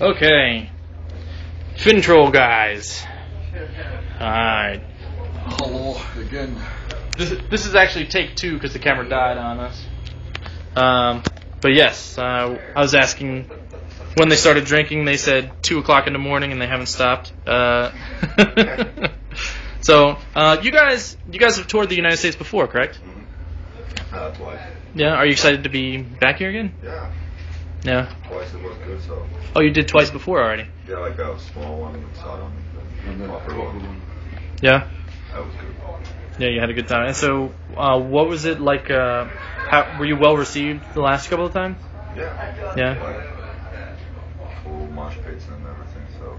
Okay. Finntroll guys. Alright. Hello again. This, this is actually take two because the camera died on us. Um, but yes, uh, I was asking when they started drinking. They said 2 o'clock in the morning and they haven't stopped. Uh, so, uh, you guys you guys have toured the United States before, correct? Uh, twice. Yeah. Are you excited to be back here again? Yeah, Yeah. twice it was good. So Oh, you did twice before already. yeah, like a small one and Sodom, And and then then upper one. Yeah. That was good. Yeah, you had a good time. And so, uh, what was it like? Uh, how, were you well received the last couple of times? Yeah. Yeah. Like full mosh pits and everything. So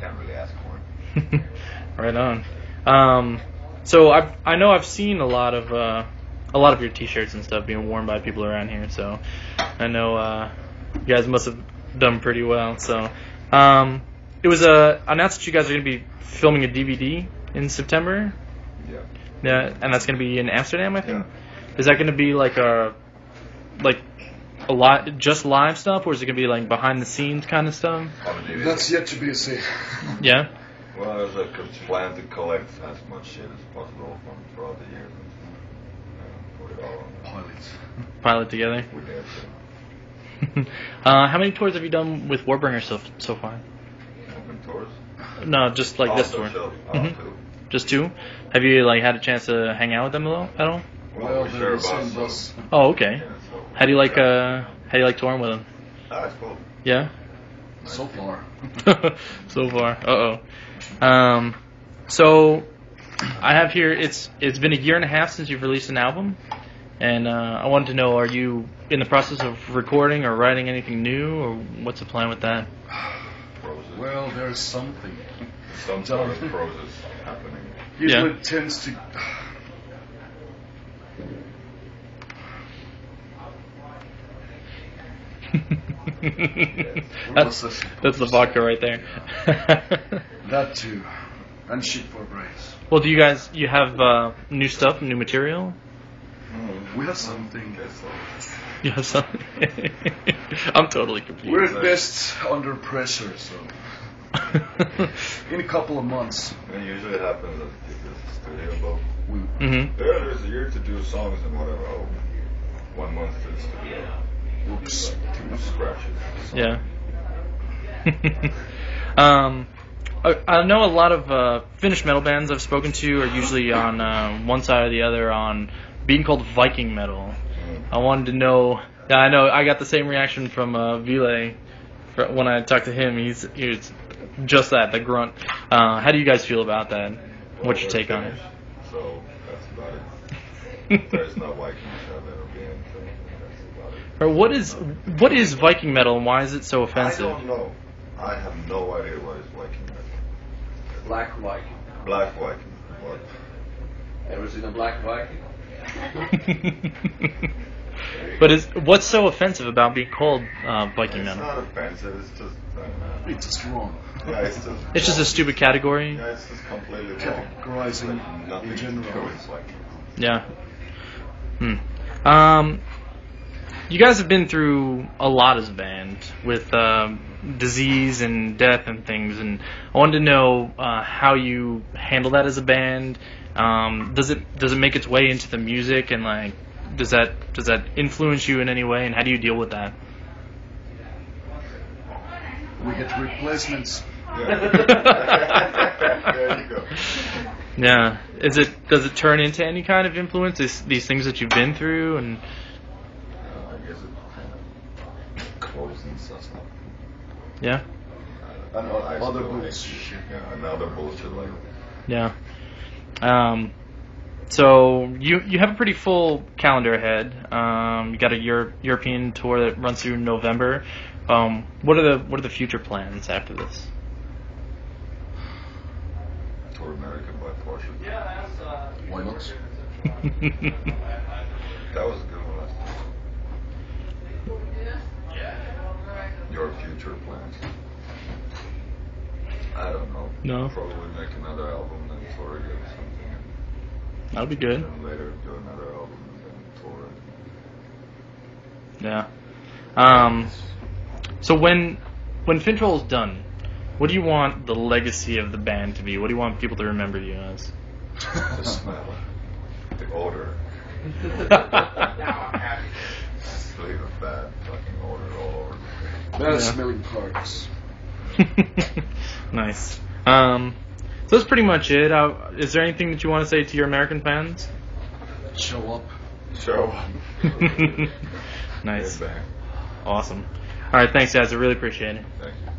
can't really ask for it. right on. Um, so I I know I've seen a lot of uh, a lot of your T-shirts and stuff being worn by people around here. So I know uh, you guys must have done pretty well. So um, it was uh, announced that you guys are going to be filming a DVD in September. Yeah. Yeah, and that's going to be in Amsterdam, I think. Yeah. Is that going to be like a like a lot just live stuff, or is it going to be like behind the scenes kind of stuff? On the DVD. That's yet to be seen. Yeah. Well, there's like a plan to collect as much shit as possible from throughout the years and all Pilots. Pilot together. with that. uh, how many tours have you done with Warbringer so so far? Open tours. No, just like this tour. chill. Mhm. two. Just two. Have you like had a chance to hang out with them a little at all? Well, Well, we they're share the a same bus. so- bus. Oh, okay. Yeah, so- How do you like uh how do you like touring with them? Ah, it's cool. Yeah. So far. so far. Uh oh. Um, so I have here. It's it's been a year and a half since you've released an album, and uh, I wanted to know: Are you in the process of recording or writing anything new, or what's the plan with that? Well, there's something. Some sort of process happening. Usually Yeah. it tends to. that's, that's the vodka right there. That too. And shit for brains. well, do you guys you have uh, new stuff, new material? We have something. Guess so. You have something. I'm totally confused. We're at best under pressure, so. In a couple of months. And usually it happens at the studio, but We, hmm yeah, there's a year to do songs and whatever. Oh, one month to the studio. whoops. Two scratches. Yeah. um, I, I know a lot of uh, Finnish metal bands I've spoken to are usually on uh, one side or the other on being called Viking metal. I wanted to know. Yeah, I know. I got the same reaction from uh, Vile when I talked to him. He's he was just that, the grunt. Uh, how do you guys feel about that? What's your take on it? So that's about it. There's no Vikings out there being, so that's. Or what is what is Viking metal and why is it so offensive? I don't know. I have no idea what is Viking metal. Black Viking. Black Viking. What? Ever seen a black Viking? but is what's so offensive about being called uh, Viking It's metal? not offensive. It's just. I it's just wrong. Yeah, it's just. It's just a stupid category. Yeah, it's just completely wrong. Categorizing Nothing in general. Viking. Yeah. Hmm. Um, you guys have been through a lot as a band with um, disease and death and things, and I wanted to know uh, how you handle that as a band. Um, does it does it make its way into the music, and like does that does that influence you in any way, and how do you deal with that? We get replacements. Yeah. there you go. Yeah. Is it does it turn into any kind of influence? These these things that you've been through, and Uh, I guess it kind of closens us up. yeah, And I Other bullshit. shit, Yeah, another bullshit like yeah. Um, so you you have a pretty full calendar ahead. Um, you got a Euro- European tour that runs through November. Um, what are the what are the future plans after this? Tour America by Porsche. Yeah, that's. Uh, Why not? That was a good one last time. Your future plans? I don't know. No. Probably make another album, then tour again or something. And That'll be good. then later do another album and then tour it. Yeah. Um, so when when Finntroll's done, what do you want the legacy of the band to be? What do you want people to remember you as? The smell, the odor, leave a bad fucking odor all over. Bad Yeah. smelling parts. nice. Um, so that's pretty much it. Uh, is there anything that you want to say to your American fans? Show up. Show. Up. nice. Awesome. All right, thanks, guys. I really appreciate it. Thank you.